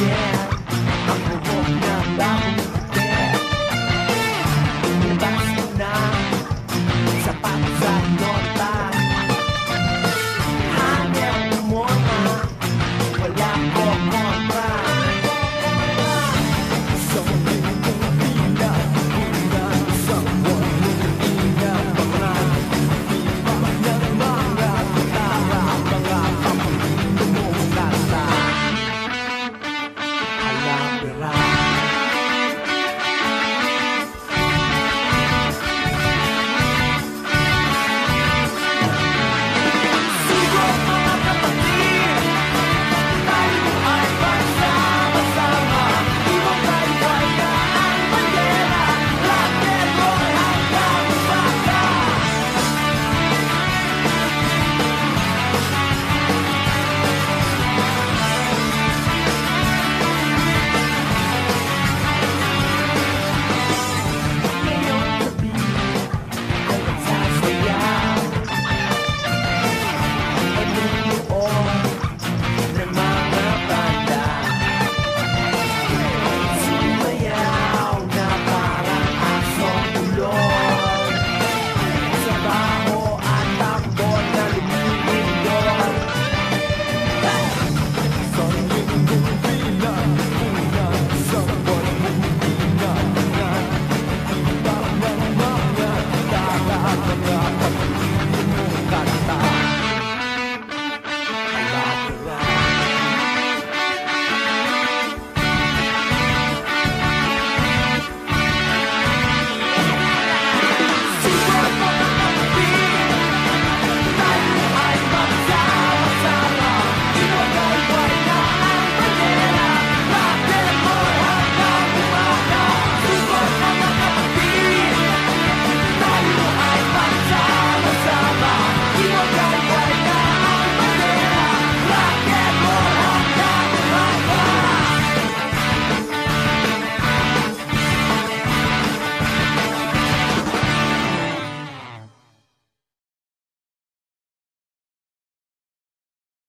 Yeah.